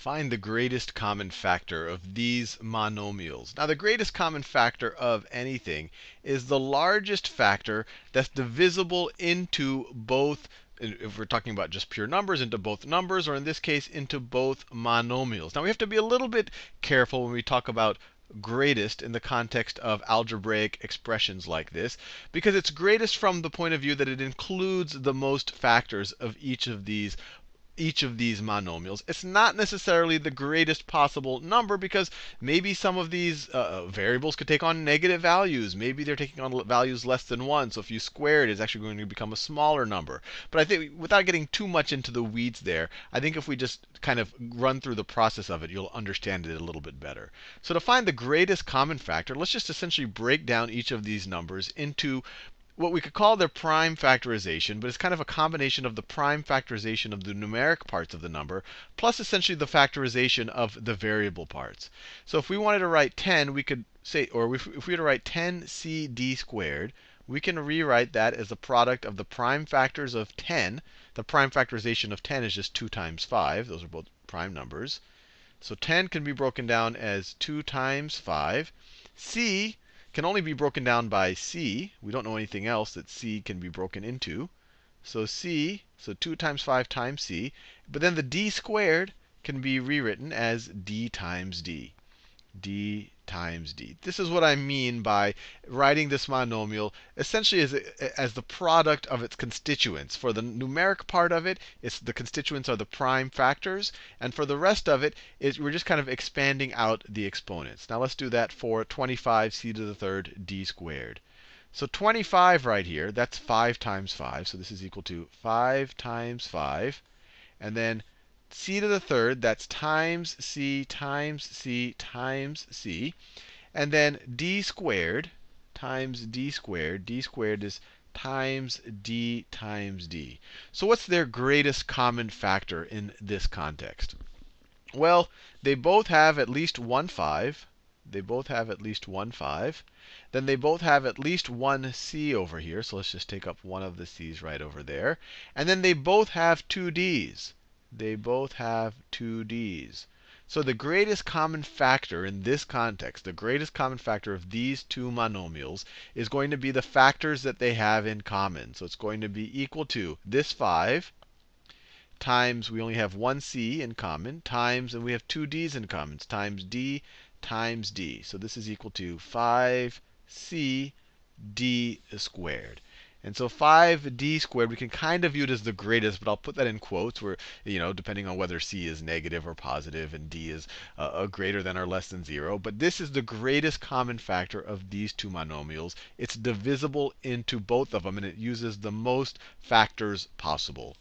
Find the greatest common factor of these monomials. Now, the greatest common factor of anything is the largest factor that's divisible into both, if we're talking about just pure numbers, into both numbers, or in this case, into both monomials. Now, we have to be a little bit careful when we talk about greatest in the context of algebraic expressions like this, because it's greatest from the point of view that it includes the most factors of each of these each of these monomials. It's not necessarily the greatest possible number because maybe some of these uh, uh, variables could take on negative values. Maybe they're taking on values less than 1. So if you square it, it's actually going to become a smaller number. But I think without getting too much into the weeds there, I think if we just kind of run through the process of it, you'll understand it a little bit better. So to find the greatest common factor, let's just essentially break down each of these numbers into what we could call their prime factorization, but it's kind of a combination of the prime factorization of the numeric parts of the number, plus essentially the factorization of the variable parts. So if we wanted to write 10, we could say, or if, if we were to write 10cd squared, we can rewrite that as the product of the prime factors of 10. The prime factorization of 10 is just 2 times 5. Those are both prime numbers. So 10 can be broken down as 2 times 5. c can only be broken down by c. We don't know anything else that c can be broken into. So c, so 2 times 5 times c. But then the d squared can be rewritten as d times d. d times d. This is what I mean by writing this monomial essentially as, as the product of its constituents. For the numeric part of it, it's the constituents are the prime factors. And for the rest of it, is we're just kind of expanding out the exponents. Now let's do that for 25c to the third d squared. So 25 right here, that's 5 times 5. So this is equal to 5 times 5. And then c to the third, that's times c times c times c. And then d squared times d squared. d squared is times d times d. So what's their greatest common factor in this context? Well, they both have at least one 5. They both have at least one 5. Then they both have at least one c over here. So let's just take up one of the c's right over there. And then they both have two d's they both have two d's. So the greatest common factor in this context, the greatest common factor of these two monomials is going to be the factors that they have in common. So it's going to be equal to this 5 times, we only have one c in common, times, and we have two d's in common, times d times d. So this is equal to 5c d squared. And so 5d squared, we can kind of view it as the greatest, but I'll put that in quotes where, you know, depending on whether c is negative or positive and d is uh, greater than or less than 0. But this is the greatest common factor of these two monomials. It's divisible into both of them, and it uses the most factors possible.